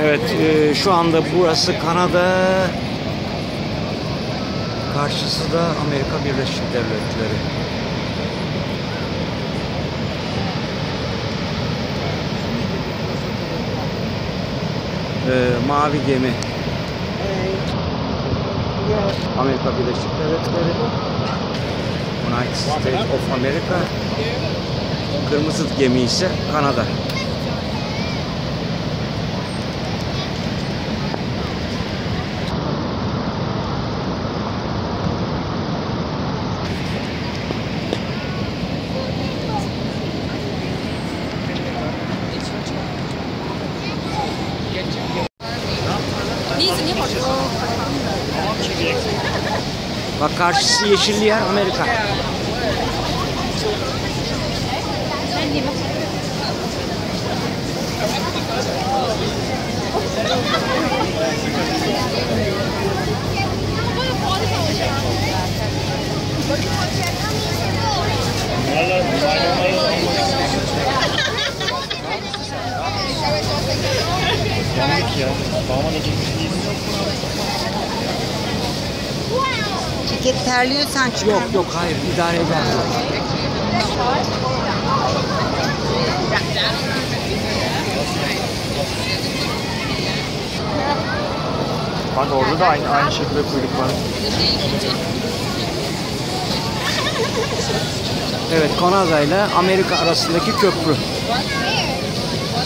Evet, e, şu anda burası Kanada. Karşısı da Amerika Birleşik Devletleri. E, mavi gemi. Amerika Birleşik Devletleri. United States of America. Kırmızı gemi ise Kanada. Karşısı yeşilli yer Amerika. Terliyorsan çıkar. Yok yok hayır idare eder. Bak orada da aynı aynı şekilde kuyruk var. Evet Kanada ile Amerika arasındaki köprü.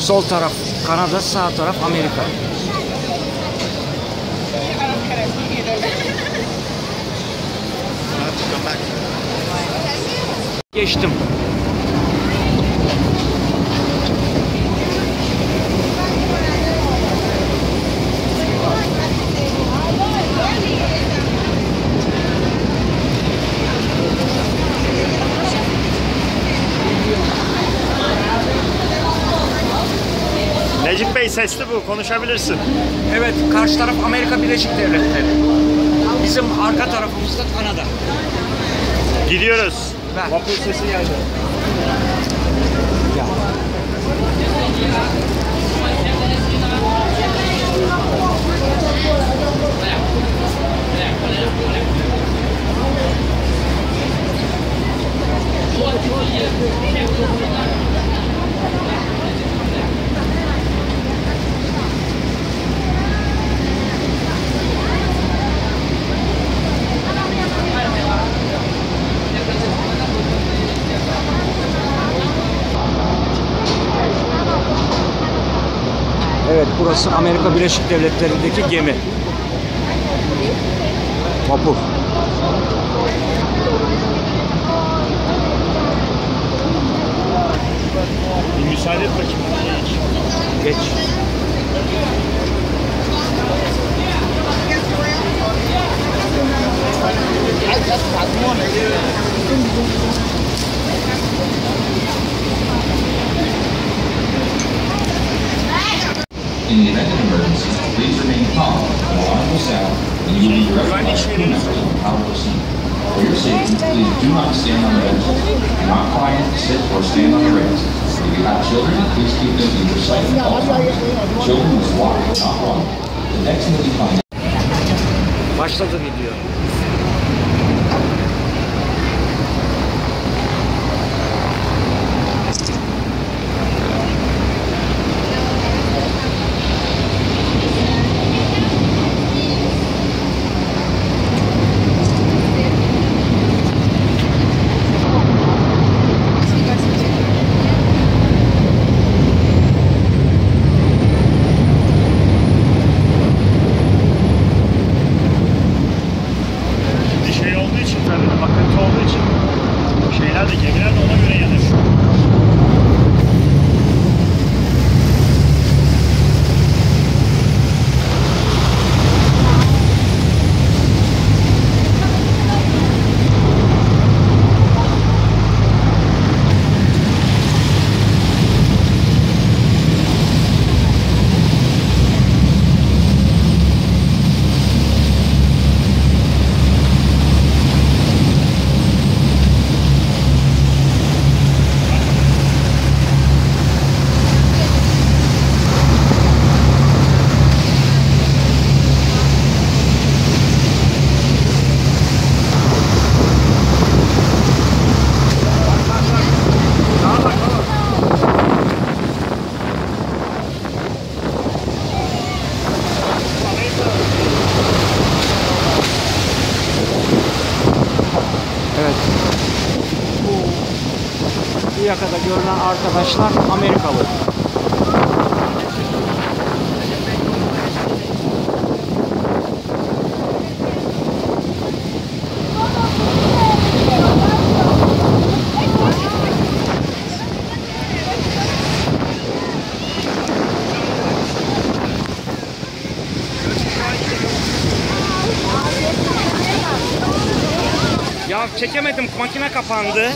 Sol taraf Kanada, sağ taraf Amerika. Geçtim. Necip Bey sesli bu konuşabilirsin. Evet karşı taraf Amerika Birleşik Devletleri. Bizim arka tarafımızda Kanada. Gidiyoruz. Ver. Vapur sesi geldi. Ya. Evet burası Amerika Birleşik Devletleri'ndeki gemi. Vapur. Bir müsaade et bakayım. Geç. Will directed to the proceed. For your safety, please do not stand on the benches. Do not climb, sit, or stand on the rails. If you have children, please keep them in your sight at all times. Children must walk, not run. The next will be coming. Başladı video. Arkadaşlar Amerikalı. Ya çekemedim makine kapandı.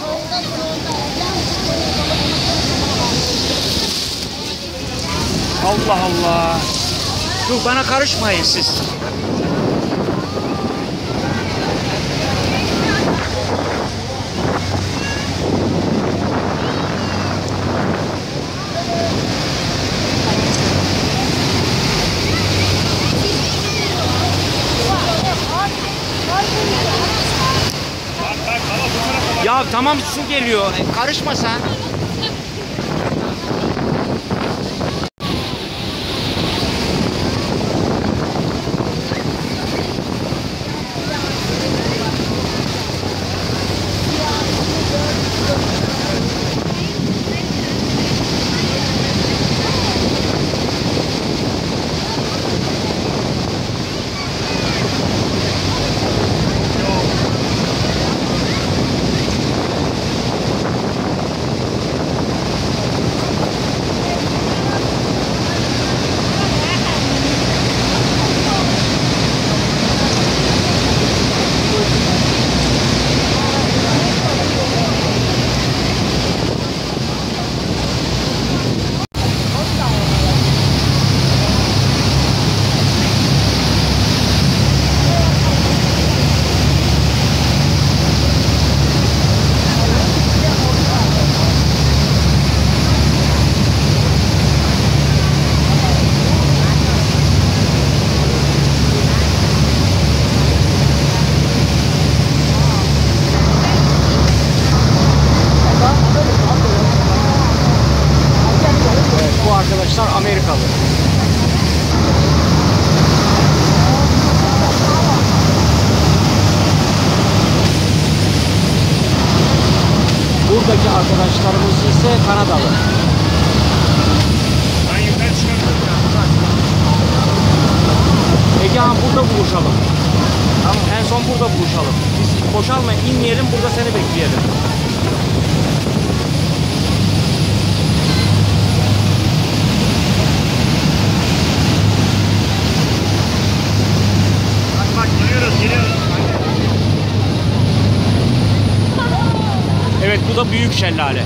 Allah Allah. Dur bana karışmayın siz. Ya tamam su geliyor. Karışma sen. Evet, bu arkadaşlar Amerikalı. Buradaki arkadaşlarımız ise Kanadalı. Ya. Egehan burada buluşalım. Tamam. En son burada buluşalım. Biz boşalma inmeyelim burada seni bekleyelim. Bak bak giriyoruz giriyoruz. Evet bu da büyük şelale.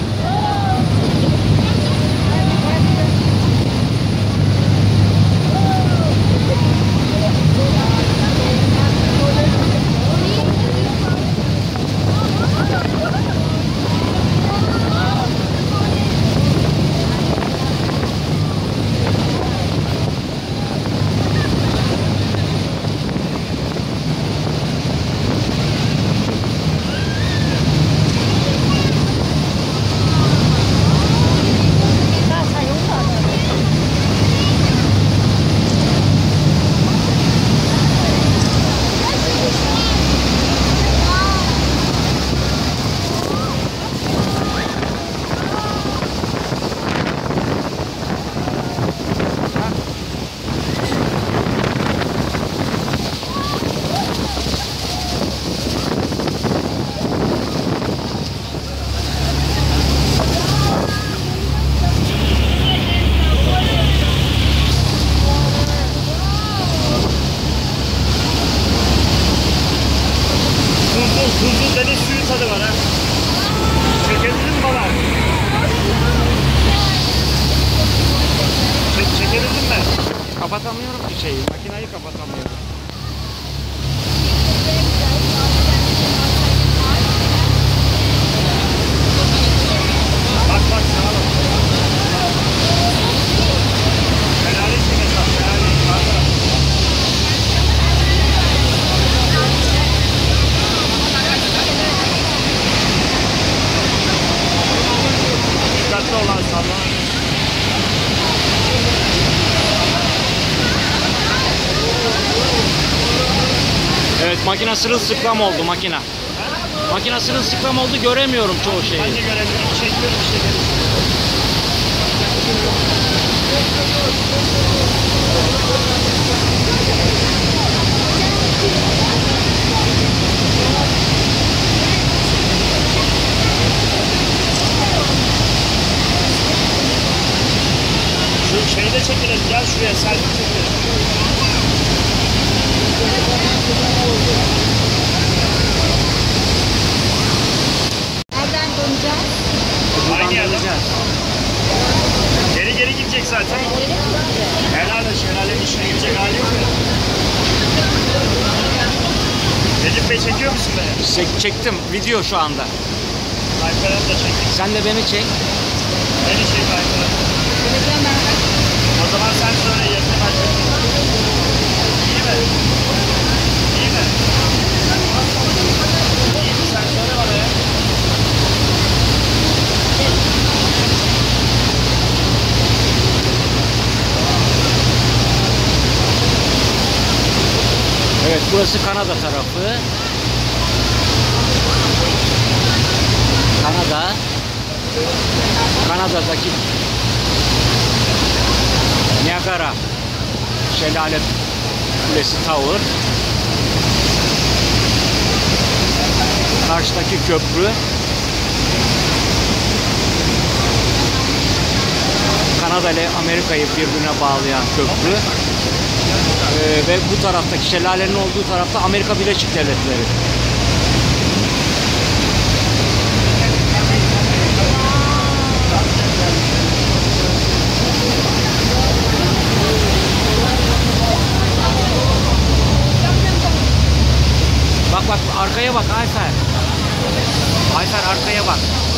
Makine sırılsıklam oldu makine. Makinasının sıklam oldu göremiyorum çoğu şeyi. Ben. Çekiyorum işte. Şu şeyi de çekelim. Gel şuraya selfie çekelim. Çek- çektim video şu anda. Alperen de çektik. Sen de beni çek. Beni çek Alperen. O zaman sen söyle başlayalım. İyi mi? İyi mi? İyi mi? Sen söyle bana ya. Evet burası Kanada tarafı. Kanada. Kanada'daki Niagara Şelale Kulesi Tower. Karşıdaki köprü. Kanada ile Amerika'yı birbirine bağlayan köprü. Ee, ve bu taraftaki şelalenin olduğu tarafta Amerika Birleşik Devletleri. ये बात कहाँ ऐसा है ऐसा रात ये बात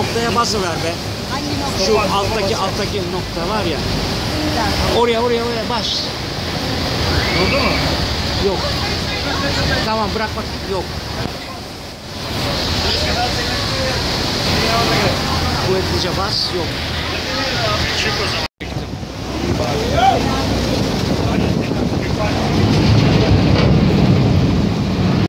noktaya basıver be. Hangi nokta? Şu alttaki alttaki nokta var ya. Oraya oraya oraya bas. Durdu mu? Yok. Tamam bırak bak. Yok. Kuvvetlice bas. Yok. Çık o zaman.